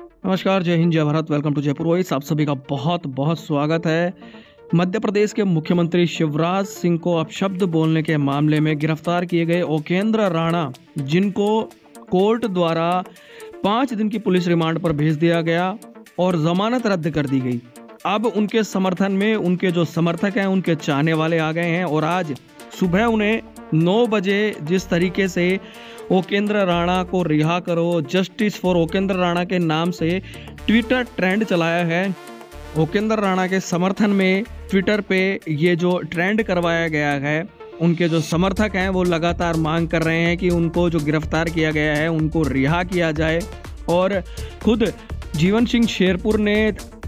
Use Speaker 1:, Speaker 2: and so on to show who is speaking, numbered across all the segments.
Speaker 1: नमस्कार, जय हिंद, जय Bharat welcome to Jaipur voice आप सभी का बहुत बहुत स्वागत है। मध्य प्रदेश के मुख्यमंत्री शिवराज सिंह को अपशब्द बोलने के मामले में गिरफ़्तार किए गए ओकेंद्र राणा, जिनको कोर्ट द्वारा पाँच दिन की पुलिस रिमांड पर भेज दिया गया और जमानत रद्द कर दी गई। अब उनके समर्थन में उनके जो समर्थक हैं, उनके चाहने वाले आ गए हैं और आज सुबह उन्हें 9 बजे जिस तरीके से ओकेंद्र राणा को रिहा करो जस्टिस फॉर ओकेंद्र राणा के नाम से ट्विटर ट्रेंड चलाया है। ओकेंद्र राणा के समर्थन में ट्विटर पे ये जो ट्रेंड करवाया गया है, उनके जो समर्थक हैं, वो लगातार मांग कर रहे हैं कि उनको जो गिरफ़्तार किया गया है, उनको रिहा किया जाए और खुद जीवन सिंह शेरपुर ने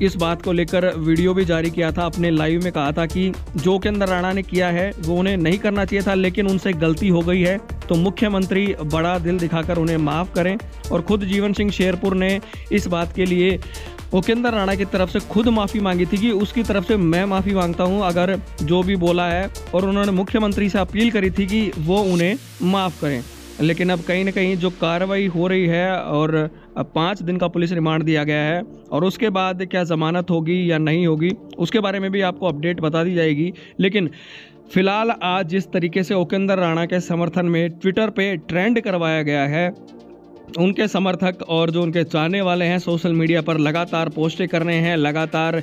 Speaker 1: इस बात को लेकर वीडियो भी जारी किया था, अपने लाइव में कहा था कि जो के अंदर राणा ने किया है, वो उन्हें नहीं करना चाहिए था, लेकिन उनसे गलती हो गई है। तो मुख्यमंत्री बड़ा दिल दिखाकर उन्हें माफ़ करें और खुद जीवन सिंह शेरपुर ने इस बात के लिए उपेंद्र राणा की तरफ़ से खुद माफ़ी मांगी थी कि उसकी तरफ़ से मैं माफ़ी माँगता हूँ, अगर जो भी बोला है, और उन्होंने मुख्यमंत्री से अपील करी थी कि वो उन्हें माफ़ करें। लेकिन अब कहीं ना कहीं जो कार्रवाई हो रही है और पाँच दिन का पुलिस रिमांड दिया गया है और उसके बाद क्या ज़मानत होगी या नहीं होगी, उसके बारे में भी आपको अपडेट बता दी जाएगी। लेकिन फ़िलहाल आज जिस तरीके से ओकेंद्र राणा के समर्थन में ट्विटर पे ट्रेंड करवाया गया है, उनके समर्थक और जो उनके चाहने वाले हैं सोशल मीडिया पर लगातार पोस्टें कर रहे हैं, लगातार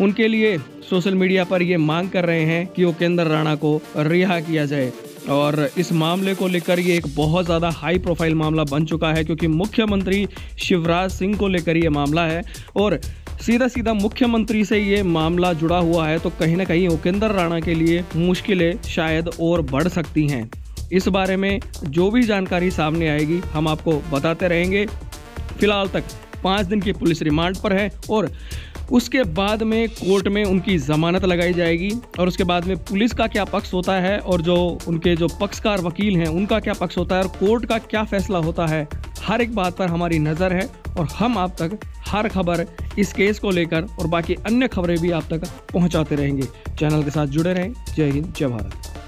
Speaker 1: उनके लिए सोशल मीडिया पर ये मांग कर रहे हैं कि उपेंद्र राणा को रिहा किया जाए। और इस मामले को लेकर ये एक बहुत ज़्यादा हाई प्रोफ़ाइल मामला बन चुका है, क्योंकि मुख्यमंत्री शिवराज सिंह को लेकर ये मामला है और सीधा सीधा मुख्यमंत्री से ये मामला जुड़ा हुआ है तो कहीं ना कहीं उपेंद्र राणा के लिए मुश्किलें शायद और बढ़ सकती हैं। इस बारे में जो भी जानकारी सामने आएगी, हम आपको बताते रहेंगे। फ़िलहाल तक पाँच दिन की पुलिस रिमांड पर है और उसके बाद में कोर्ट में उनकी ज़मानत लगाई जाएगी और उसके बाद में पुलिस का क्या पक्ष होता है और जो उनके जो पक्षकार वकील हैं, उनका क्या पक्ष होता है और कोर्ट का क्या फैसला होता है, हर एक बात पर हमारी नज़र है और हम आप तक हर खबर इस केस को लेकर और बाकी अन्य खबरें भी आप तक पहुंचाते रहेंगे। चैनल के साथ जुड़े रहें। जय हिंद, जय भारत।